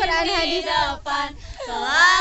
Quran hadis depan Selamat